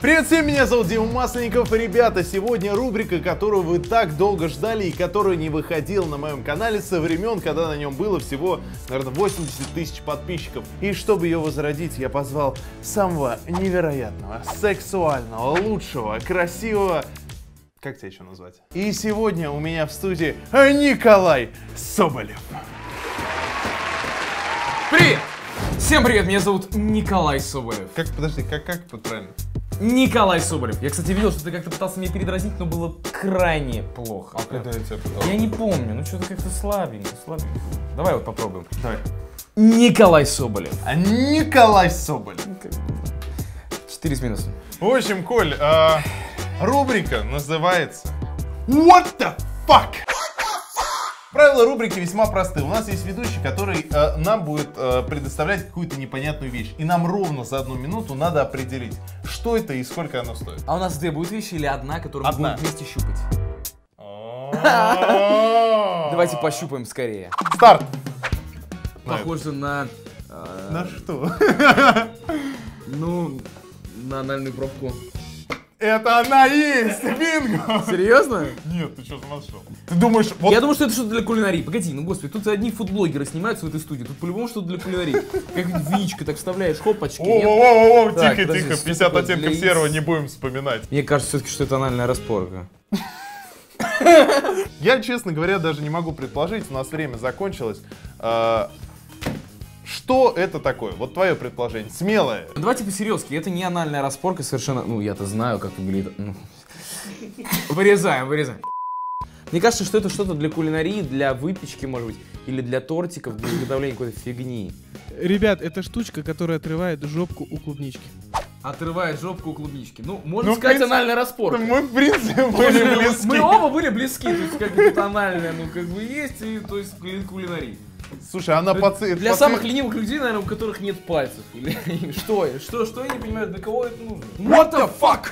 Привет всем, меня зовут Дима Масленников, ребята, сегодня рубрика, которую вы так долго ждали и которая не выходила на моем канале со времен, когда на нем было всего, наверное, 80 тысяч подписчиков. И чтобы ее возродить, я позвал самого невероятного, сексуального, лучшего, красивого, как тебя еще назвать? И сегодня у меня в студии Николай Соболев. Привет! Всем привет, меня зовут Николай Соболев. Как, подожди, как, как правильно? Николай Соболев. Я, кстати, видел, что ты как-то пытался меня передразнить, но было крайне плохо. А когда я тебя пытался? Я не помню, ну что-то как-то слабенько, слабенько. Давай вот попробуем. Давай. Николай Соболев. А Николай Соболев. Четыре с минусом. В общем, Коль, а, рубрика называется What the fuck? Правила рубрики весьма просты. У нас есть ведущий, который э, нам будет э, предоставлять какую-то непонятную вещь. И нам ровно за одну минуту надо определить, что это и сколько оно стоит. А у нас две будут вещи или одна, которую мы Одна. будем вместе щупать? Давайте пощупаем скорее. Старт! Похоже на... э, На что? ну, на анальную пробку. Это она есть! Бинго! Серьезно? Нет, ты что, сошел? Ты думаешь, вот... Я думаю, что это что-то для кулинарии. Погоди, ну господи, тут одни фудблогеры снимаются в этой студии. Тут по-любому что-то для кулинарии. Как в яичко так вставляешь, хопочки. нет? О-о-о, Так, тихо, тихо, что 50 такое оттенков серого не будем вспоминать. Мне кажется все-таки, что это анальная распорка. Я, честно говоря, даже не могу предположить, у нас время закончилось. Что это такое? Вот твое предположение. Смелое. Ну, Давайте по-серьезки, это не анальная распорка совершенно... Ну, я-то знаю, как выглядит... ну. Вырезаем, вырезаем. Мне кажется, что это что-то для кулинарии, для выпечки, может быть, или для тортиков, для изготовления какой-то фигни. Ребят, это штучка, которая отрывает жопку у клубнички. Отрывает жопку у клубнички. Ну, можно Ну, сказать, принципе, анальная распорка. Мы, в принципе, были Мы- близки. Мы оба были близки, то есть как бы анальная, ну как бы есть, и то есть кули- кулинарий. Слушай, она по Для самых ленивых людей, наверное, у которых нет пальцев. Или что? Что? Что? Я не понимаю, для кого это нужно? What the fuck?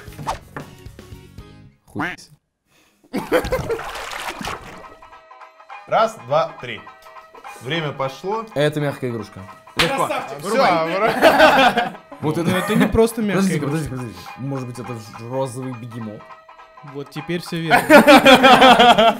Хуй. Раз, два, три. Время пошло. Это мягкая игрушка. Легко. Все, Вот это. это не просто мягкая Подождите, игрушка. подождите, подождите. Может быть, это розовый бегемот? Вот теперь все верно.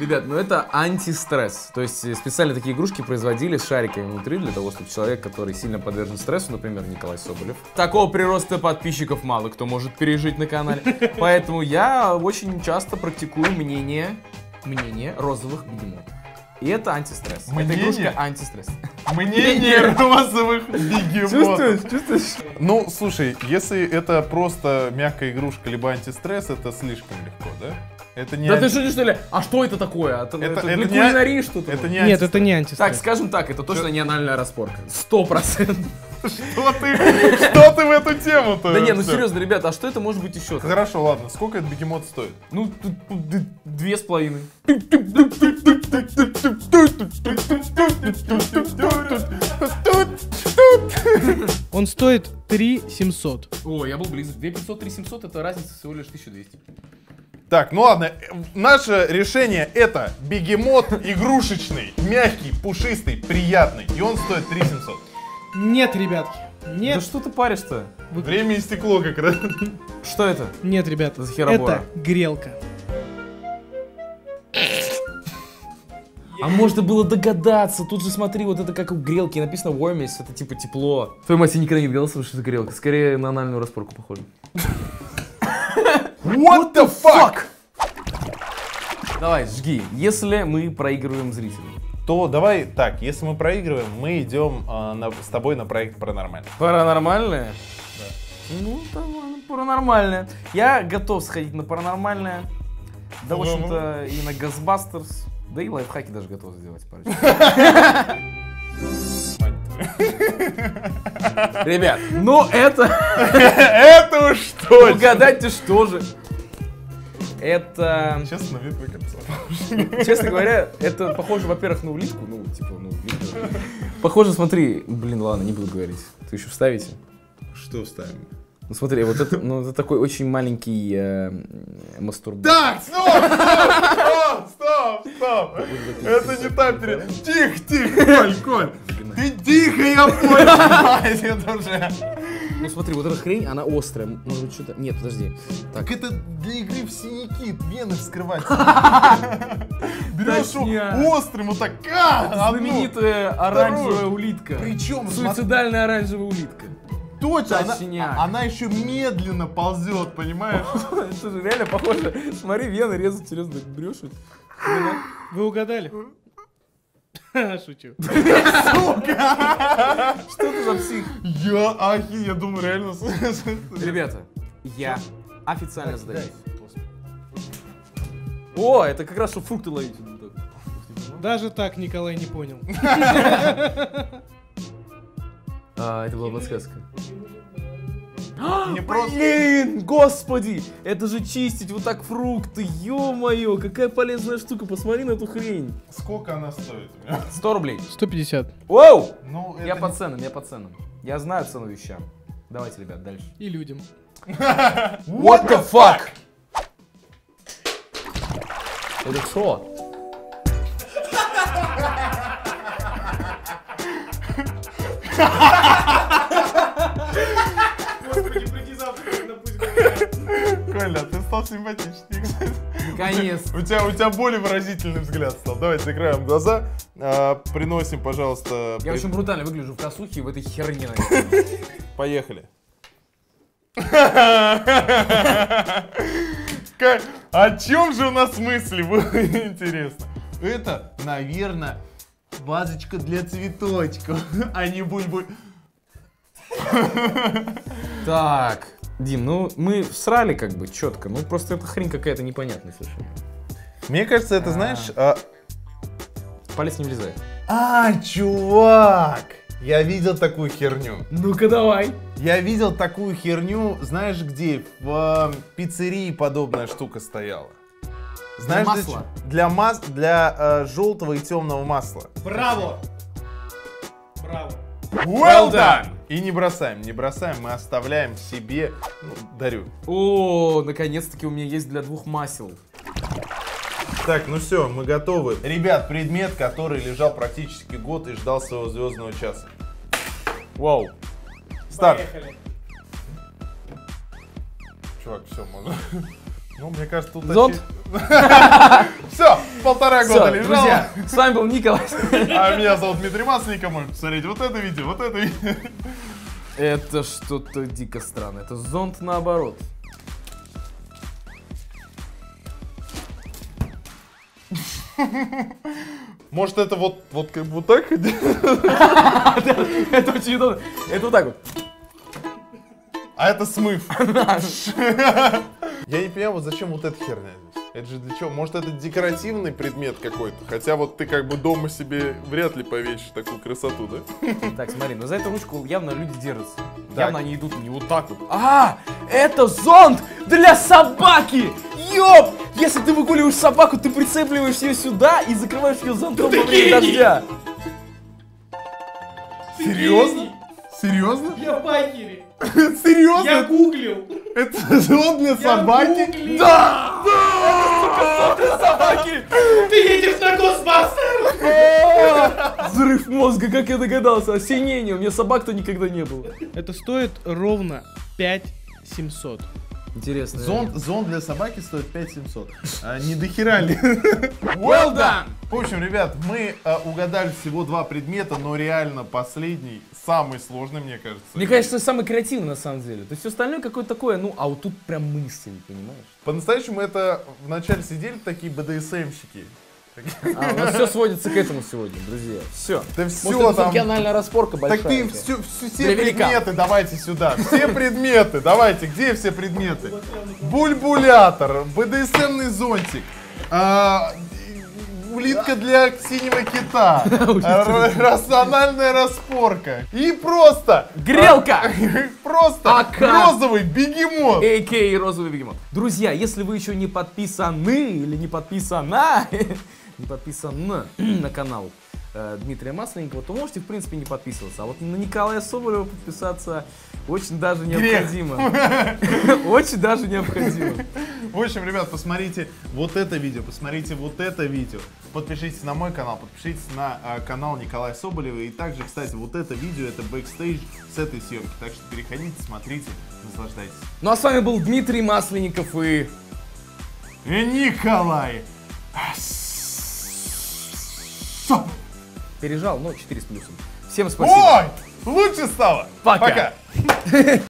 Ребят, ну это антистресс. То есть э, специально такие игрушки производили с шариками внутри для того, чтобы человек, который сильно подвержен стрессу, например, Николай Соболев, такого прироста подписчиков мало кто может пережить на канале. Поэтому я очень часто практикую мнение, мнение розовых бегемотов. И это антистресс. Мнение? Это игрушка антистресс. Мнение розовых бегемотов. Чувствуешь? Ну, слушай, если это просто мягкая игрушка либо антистресс, это слишком легко, да? Это не Да анти- ты что, что ли? А что это такое? Это, Это- это это для не а- кулинарии что-то? Это не Нет, антистресс. это не Так, антистресс. скажем так, это точно не анальная распорка. Сто процентов. Что ты, что ты в эту тему-то? Да не, ну серьезно, ребята, а что это может быть еще? Хорошо, ладно. Сколько этот бегемот стоит? Ну, две с половиной. Он стоит 3 700. О, я был близок. 2 500, 3 700, это разница всего лишь 1200. Так, ну ладно, э, наше решение это бегемот игрушечный, мягкий, пушистый, приятный. И он стоит 3700. Нет, ребятки. Да Нет, что ты паришь-то? Время истекло как раз. Что это? нет, ребят. За херобора. Это грелка. А можно было догадаться. Тут же смотри, вот это как у грелки. Написано warmest, это типа тепло. Твоя мать я никогда не догадался, что это грелка. Скорее на анальную распорку похоже. What the fuck? Давай, жги. Если мы проигрываем зрителям. То давай так, если мы проигрываем, мы идем а, на- с тобой на проект паранормально. Паранормальное? Да. Ну, да ладно, паранормальное. Я готов сходить на паранормальное. Да, в общем-то, и на Ghostbusters. Да и лайфхаки даже готов сделать парочку. Ребят, ну это... Это уж точно. Угадайте, что же. Это, Честно, вид выкопал. честно говоря, это похоже, во-первых, на улитку. Ну, типа, ну, улитка. Похоже, смотри, блин, ладно, не буду говорить. Ты еще вставите? Что вставим? Ну смотри, вот это, ну, это такой очень маленький э, мастурбат. Так, стоп, стоп, стоп, стоп, стоп. Это не та перед... Тихо, тихо, Коль, Коль. Ты тихо, я понял. Хватит уже. Ну смотри, вот эта хрень, она острая. Может быть, что-то... Нет, подожди. Так, Так это для игры в синяки, вены вскрывать. Берешь Точняк. острым вот так, а, знаменитая оранжевая улитка. Причем, Суицидальная оранжевая улитка. точно, она, она еще медленно ползет, понимаешь? Это же реально похоже. Смотри, вены резать, серьезно, брешут. Вы угадали? Шучу. Это за псих? Я, ахи, я думаю, реально... Ребята, я официально сдаюсь. О, это как раз, что фрукты ловить. Даже так Николай не понял. А, это была подсказка. Не просто... Блин, господи, это же чистить вот так фрукты, ё-моё, какая полезная штука, посмотри на эту хрень. Сколько она стоит у меня? 100 рублей. 150. Воу! Ну, Я это по ценам, я по ценам. Я знаю цену вещам. Давайте, ребят, дальше. И людям. What the fuck? Это что? Коля, ты стал симпатичнее. Наконец. У тебя, у тебя более выразительный взгляд стал. Давайте закроем глаза. А, приносим, пожалуйста. Я при- очень брутально выгляжу в косухе и в этой херне. наверное. Поехали. О чем же у нас мысли было интересно? Это, наверное, вазочка для цветочков, а не буль-буль. Так, Дим, ну мы срали как бы четко, ну просто эта хрень какая-то непонятная совершенно. Мне кажется, это, знаешь... А, Палец не влезает. а, чувак! Я видел такую херню. Ну-ка давай. Я видел такую херню, знаешь где? В э, пиццерии подобная штука стояла. Знаешь, масла? чё? Для мас, для э, желтого и темного масла. Браво! Браво. Well done! И не бросаем, не бросаем, мы оставляем себе, ну, дарю. О, наконец-таки у меня есть для двух масел. Так, ну все, мы готовы. Ребят, предмет, который лежал практически год и ждал своего звездного часа. Вау. Старт. Поехали. Чувак, все, можно. Ну, мне кажется, тут... Зонт? Все, полтора года Все, лежал. друзья, с вами был Николай. А меня зовут Дмитрий Масленников. Можете посмотреть вот это видео, вот это видео. Это что-то дико странно. Это зонт наоборот. Может, это вот, вот как бы вот так? Это очень удобно. Это вот так вот. А это смыв. Я не понимаю, вот зачем вот эта херня здесь? Это же для чего? Может, это декоративный предмет какой-то? Хотя вот ты как бы дома себе вряд ли повесишь такую красоту, да? Так, смотри, но за эту ручку явно люди держатся. Так. Явно они идут не вот так вот. А, это зонт для собаки! Ёп! Если ты выгуливаешь собаку, ты прицепливаешь ее сюда и закрываешь ее зонтом во время дождя. Серьезно? Серьезно? Я в байкере. Серьезно? Я гуглил. Это для собаки? гуглил. Да! Собаки! Ты едешь на Госмастер! Взрыв мозга, как я догадался. Осенение, у меня собак-то никогда не было. Это стоит ровно 5700. Интересно. Зонт, зонт для собаки стоит 5700. А, не дохера ли? Well done! В общем, ребят, мы а, угадали всего два предмета, но реально последний, самый сложный, мне кажется. Мне кажется, это самый креативный на самом деле. То есть все остальное какое-то такое, ну, а вот тут прям мысль, понимаешь? По-настоящему это вначале сидели такие БДСМщики. А, у нас все сводится к этому сегодня, друзья. Все. Да Может, все это там. всё-таки анальная распорка большая. Так ты все, все, предметы давайте сюда. Все предметы, давайте, где все предметы? Бульбулятор, БДСМный зонтик, а, улитка для синего кита, р- рациональная распорка и просто, Грелка! просто АК. розовый бегемот. А.К.А. розовый бегемот. Друзья, если вы еще не подписаны или не подписана, не подписан на канал э, Дмитрия Масленникова, то можете, в принципе, не подписываться. А вот на Николая Соболева подписаться очень даже необходимо. Очень даже необходимо. В общем, ребят, посмотрите вот это видео, посмотрите вот это видео. Подпишитесь на мой канал, подпишитесь на э, канал Николая Соболева. И также, кстати, вот это видео, это бэкстейдж с этой съемки. Так что переходите, смотрите, наслаждайтесь. Ну а с вами был Дмитрий Масленников и... И Николай! Соболев. Пережал, но 4 с плюсом. Всем спасибо. Ой! Лучше стало! Пока. Пока.